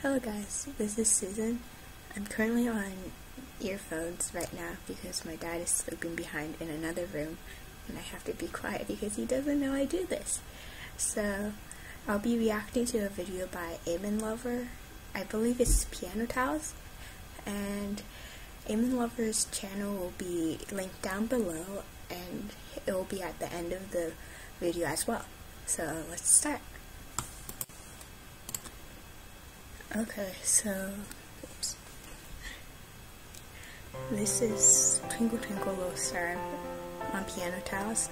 Hello guys, this is Susan. I'm currently on earphones right now because my dad is sleeping behind in another room and I have to be quiet because he doesn't know I do this. So, I'll be reacting to a video by Amen Lover. I believe it's Piano Tiles. And Amen Lover's channel will be linked down below and it will be at the end of the video as well. So, let's start. Okay, so oops. this is Twinkle Twinkle Little Star on piano tiles.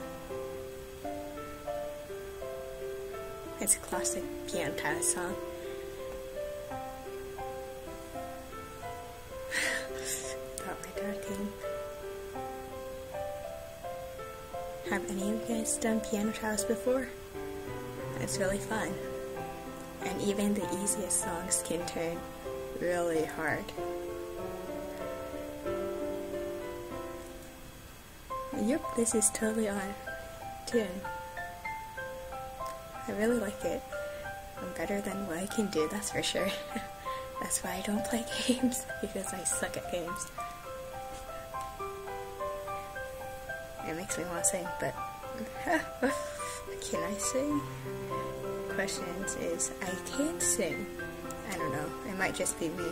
It's a classic piano tile song. Thought my came. Have any of you guys done piano tiles before? It's really fun and even the easiest songs can turn really hard. Yep, this is totally on tune. I really like it. I'm better than what I can do, that's for sure. that's why I don't play games, because I suck at games. It makes me want to sing, but can I sing? Questions is I can't sing. I don't know. It might just be me.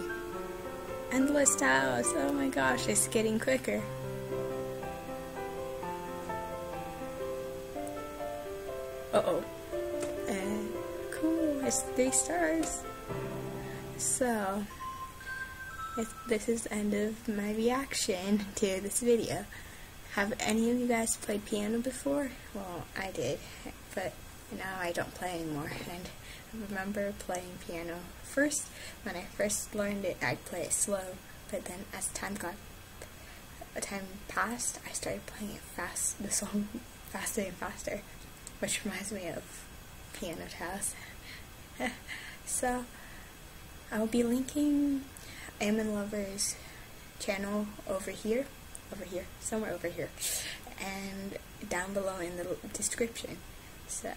Endless tiles. Oh my gosh, it's getting quicker. Uh oh. And cool, it's three stars. So, this is the end of my reaction to this video. Have any of you guys played piano before? Well, I did, but now I don't play anymore. And I remember playing piano first. When I first learned it, I'd play it slow, but then as time got time passed, I started playing it fast, the song faster and faster, which reminds me of piano tiles. so I'll be linking Am Amen Lover's channel over here, over here, somewhere over here, and down below in the description. So,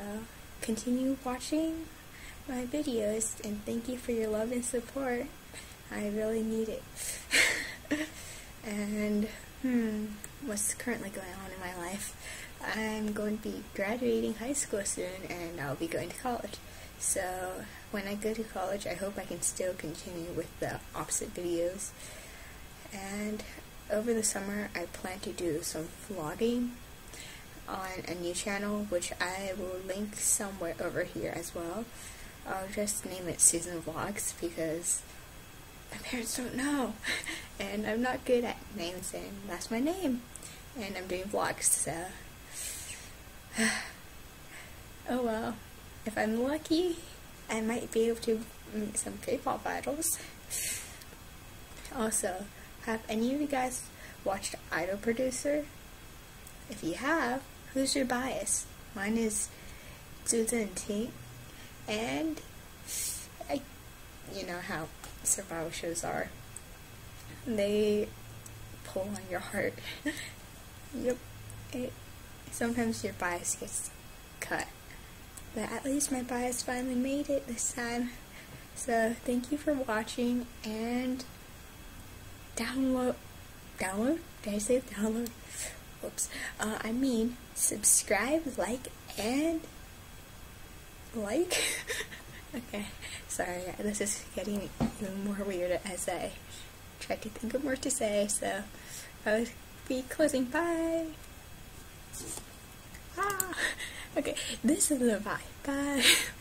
continue watching my videos and thank you for your love and support. I really need it. and, hmm, what's currently going on in my life? I'm going to be graduating high school soon and I'll be going to college. So, when I go to college, I hope I can still continue with the opposite videos. And over the summer, I plan to do some vlogging on a new channel, which I will link somewhere over here as well. I'll just name it Susan Vlogs because my parents don't know, and I'm not good at names, and that's my name, and I'm doing vlogs, so. oh well, if I'm lucky, I might be able to make some K-pop idols. Also, have any of you guys watched Idol Producer? If you have, Who's your bias? Mine is Susan Ting, and I, you know how survival shows are. They pull on your heart. yep. It, sometimes your bias gets cut. But at least my bias finally made it this time. So thank you for watching and download download? Did I say download? Oops. Uh, I mean, subscribe, like, and like. okay, sorry, this is getting even more weird as I try to think of more to say, so I will be closing. Bye! Ah! Okay, this is the bye. Bye!